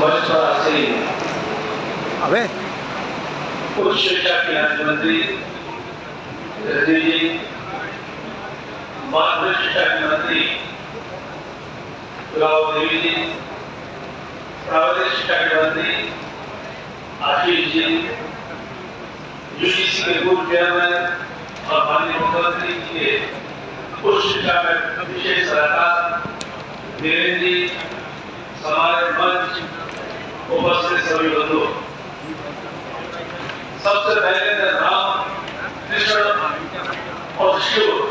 مجھ سے ابھی اس شکشا کی راج منتری جی مادھ شکا کی منتری راؤ دیوی جی پراوتی شکا کی منتری آشیش جی یو جی سی کے گور چیئرمین اور ماننی مکھیمنتری کے اس شکا میں وشیش سلاکار دیوین جی سمارے منچ وہ مسئلے سبھی سب سے پہلے نام کرشن اور شیو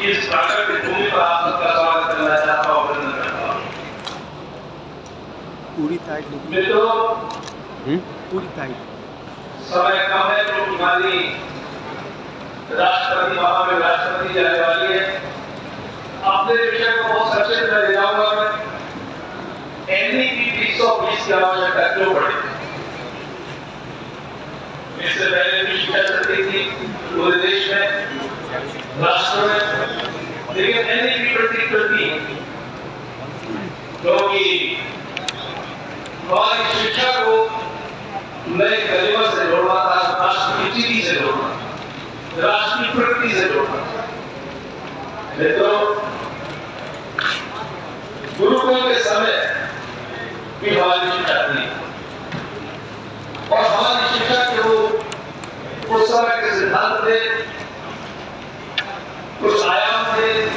اس ساگر کی بھومی پر آپ کا سواگت کرنا چاہتا ہوں ابھینندن کرتا پوری تائٹ مترو پوری تائٹ سمے کم ہے جو تمہاری راشٹرپتی بابا میں راشٹرپتی جانے والی ہے۔ اپنے وشے کو بہت سچے میں لے جاؤں میں این ای پی پولیس اور پولیس کے علاوہ جب فیصلے پڑے اس سے پہلے بھی کیا چلتی تھی پورے دیش میں، راشٹر میں، لیکن میں نے بھی پڑتی کرتی کیونکہ اور شکشا کو میں کلمہ سے جوڑنا تھا، راشٹر کی چیتی سے جوڑنا راشٹر کی پرگتی سے جوڑنا نہیں تو گرو کو بھی ہماری شکایت نہیں۔ اور ہماری شکایت کے وہ اس سمے کے سدھانت تھے، کچھ آیام تھے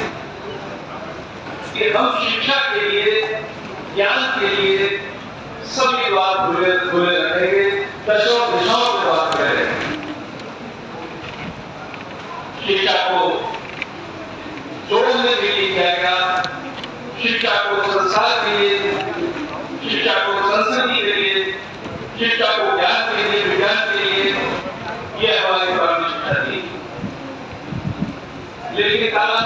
کہ ہم شکشا کے لیے، گیان کے لیے سبھی بات بھولے بھولے رکھیں گے دشوں دشاؤں کی بات کریں گے۔ شکشا کو جوڑنے کی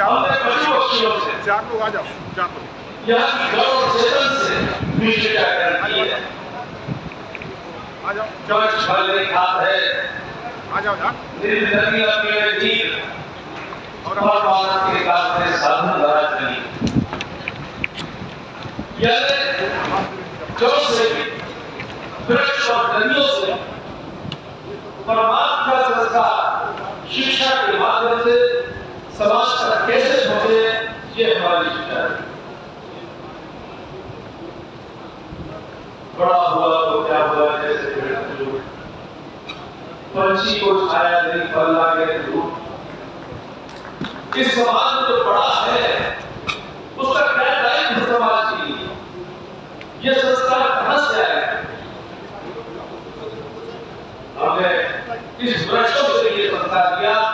چار لوگ آ جاؤ۔ چار لوگ شکشا کے سماج کیسے پہنچے یہ ہماری ہے۔ بڑا ہوا تو کیا ہوا جیسے پنچھی کو چھایا نہیں اس سماج میں جو بڑا ہے، اس کا کیا ہے؟ سماج یہ سنسکار کہاں سے آیا اس برشوں سے یہ سنسکار کیا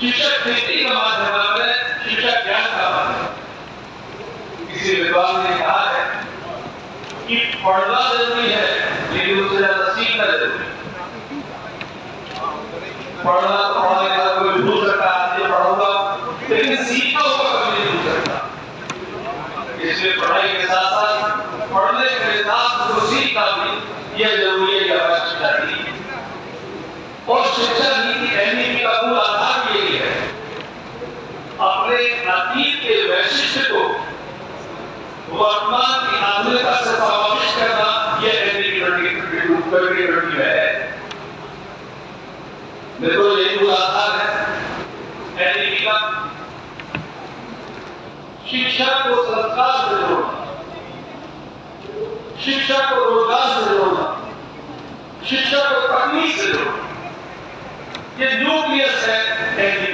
شکشک کھیتی کا مذہب ہے مطلب شکشک گیان کا مذہب ہے۔ کسی ویوان نے کہا ہے کہ پڑھنا ضروری ہے، لیکن اسے زیادہ سیکھنا ضروری ہے۔ پڑھنا تو پڑھنے کا کوئی بھول سکتا ہے پڑھوں گا، لیکن سیکھنا اس کا کبھی نہیں بھول سکتا۔ اس لیے پڑھائی کے ساتھ ساتھ پڑھنے کے ساتھ کو سیکھنا بھی یہ ضروری ہے کہ آوشکتا تھی اور شکشا جی نیتی اہمیت کا پورا وحشش کی سے کرنا یہ اہلی کی ہے یہی اہلی کی کا شکشا کو سرکار سے جوڑنا شکشا کو روزگار سے جوڑنا شکشا کو سے جوڑنا یہ نیوکلیس ہے اہلی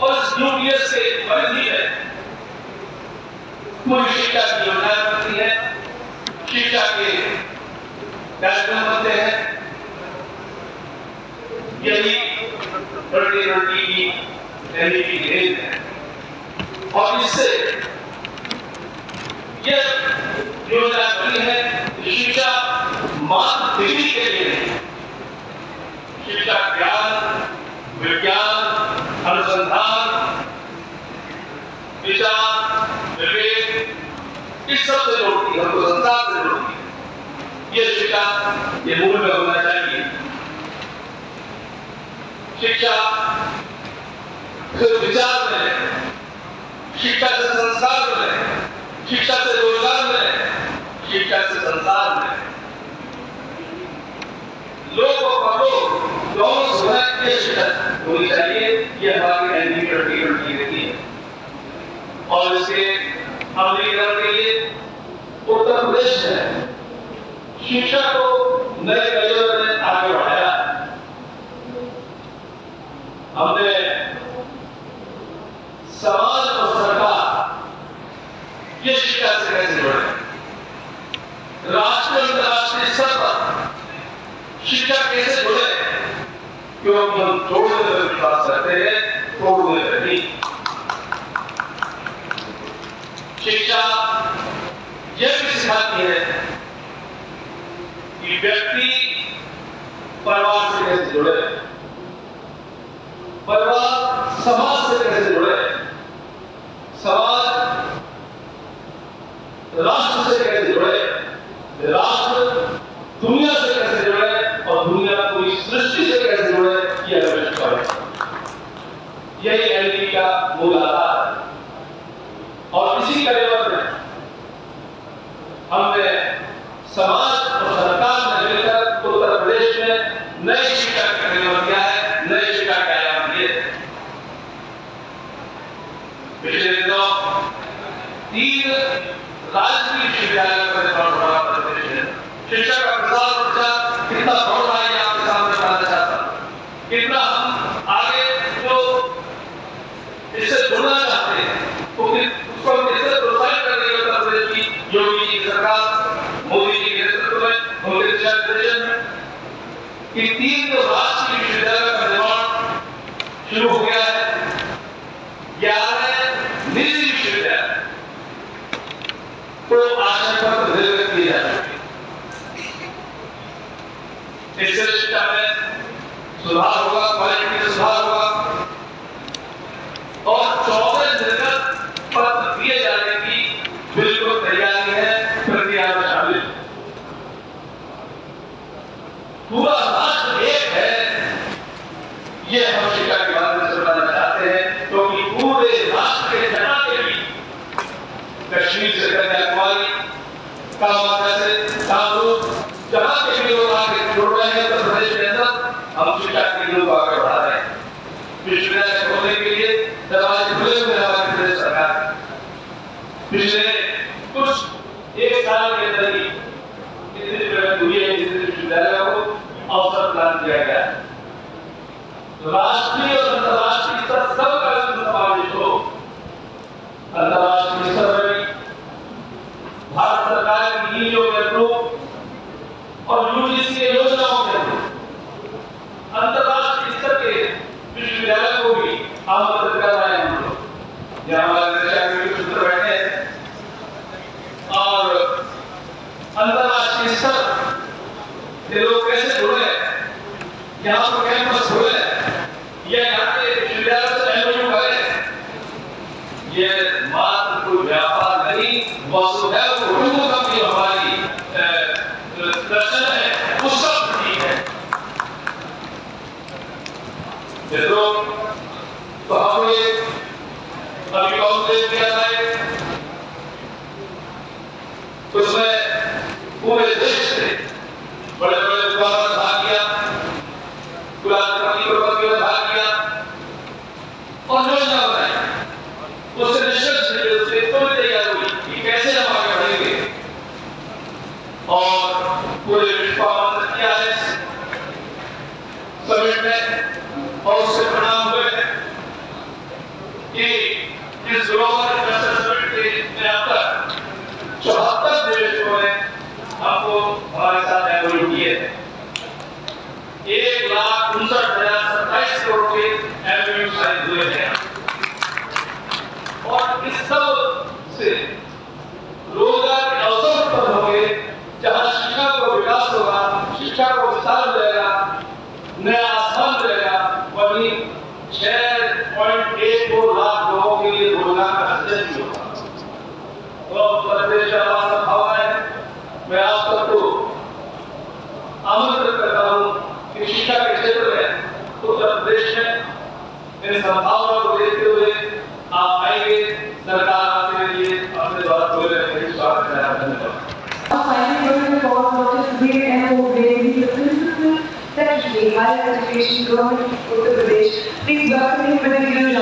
اور اس جونیت سے بڑھتی ہے۔ کوئی شیشہ کی یوجنا بنتی ہے۔ شیشہ کے ڈاکٹر بنتے ہیں۔ یہی بڑی روٹی کی دہلی کی گھیل ہے۔ اور اس سے یہ یوجنا بنی ہے شیشہ ماں دلی کے لیے نہیں یہ مول میں ہونا چاہیے شکشا پھر وچار ملے شکشا سے سنسکار ملے شکشا سے روزگار ملے شکشا سے سنسار ملے لوگ و پرلوگ دونوں سہولت کی شکشا۔ ہونی چاہیے یہ ہماری این ڈی کی کی رہتی ہے۔ اور اس کے عملیکرن کے لیے اتر پردیش ہے۔ شکشا کو آگے بڑھایا ہم نے سماج اور یہ شکشا سے کیسے جڑے راشٹر انتراشٹری سطح پر شکشا کیسے جڑے کیوں ہم توڑنے میں وشواس کرتے ہیں توڑنے میں نہیں شکشا یہ بھی سکھاتی ہے کہ ویکتی پروار سے کیسے جڑے پروار سماج سے کیسے جڑے سماج راشٹر سے کیسے جڑے راشٹر دنیا سے کیسے جڑے اور دنیا پوری سرشٹی سے کیسے جڑے یہ ہمیں سکھا ہے یہی این ڈی کا مول آدھار ہے اور اسی کریور میں ہم نے سماج اور سرکار نے مل کر اتر پردیش میں نئی شکشا کا کریور کیا ہے؟ نئی شکشا کا آیام دیے تھے پچھلے دنوں تین راجنی وشودیالیہ کا نرمان ہو رہا اتر پردیش میں شکشا کا پرسار اور پرچار کتنا بڑھ رہا ہے آپ کے سامنے بتانا چاہتا ہوں۔ کتنا ہم آگے جو اس سے جڑنا چاہتے ہیں تو پھر اس کو ہم کیسے پروتساہت کر رہی ہے اتر پردیش کی یوگی جی کی سرکار مودی جی کے نیترتو میں مودی دشا فیڈریشن میں کہ تین جو راشٹری وشودیالیہ کا نرمان شروع ہو گیا ہے گیارہ نجی وشودیالیہ کو آشن پر نرگت کیے جا چکے اس سے شکشا میں سدھار ہوگا کوالٹی میں سدھار ہوگا اور چودہ نرگت پتر دیے جانے کی بالکل تیاری ہے پرکریا میں شامل پورا راشٹر ایک ہے یہ ہم شکشا کے بارے میں سمجھنا چاہتے ہیں کیونکہ پورے راشٹر کے جنا کے بھی کشمیر سے کنیا کماری کاماکا سے کامروپ جہاں کے بھی لوگ آگے جڑ رہے ہیں اتر پردیش کے اندر ہم شکشا کے لوگ آگے بڑھا رہے ہیں۔ وشودیالیہ کھولنے کے لیے دروازے کھلے ہوئے ہیں ہماری پردیش سرکار۔ پچھلے کچھ ایک سال کے اندر ہی اتنی پرگتی ہوئی ہے جتنے وشودیالیہ کو اوسر پلان کیا گیا۔ ہے راشٹری اور انتراشٹری سطح سب کا اس میں سماوش ہو انتراشٹری سطح میں بھارت سرکار کی نیتیوں کے انوروپ اور یو جی سی کے یوجناؤں کے انوروپ انتراشٹری سطح کے وشودیالیہ کو بھی آمدد کر رہے ہیں ہم لوگ یہ ہمارا نشا کے سوتر بیٹھے ہیں اور انتراشٹری سطح یہ لوگ کیسے جڑے یہاں پر کیمپس ہوئے یہ یہاں کے وشودیالیہ سے ایم یو کرے یہ ماتر کوئی ویاپار نہیں واسودیو کٹمبو کا بھی ہماری درشن ہے اس سب ٹھیک ہے۔ یہ تو تو ہم نے ابھی کون دے دیا ہے اس میں پورے دیش سے بڑے بڑے وزراء نے بھاگ لیا قرآن پاکی پروپتی نے بھاگ لیا اور یوجنا بنائی اس سے نشچت سے اس سے تو تیار ہوئی کہ کیسے ہم آگے بڑھیں گے اور پورے وشو کو آمنترت کیا ہے سمٹ میں اور اس سے پرنام ہوئے ہیں کہ government Uttar Pradesh please government